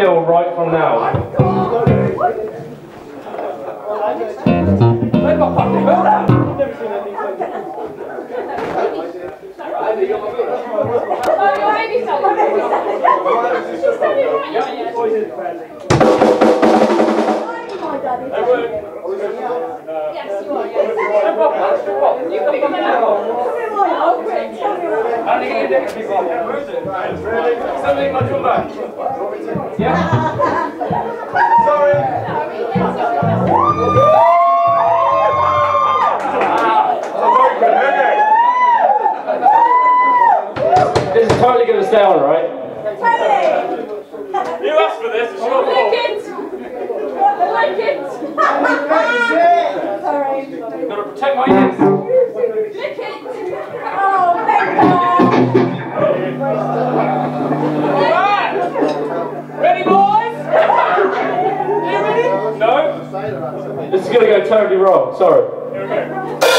hill right from now. Something on your back. Yeah? This is totally going to stay on, right? You asked for this, it's your Lick fault. it! Lick it! Gotta protect my ears. Lick it! Alright! Ready, boys? you ready? No? This is gonna go terribly wrong, sorry.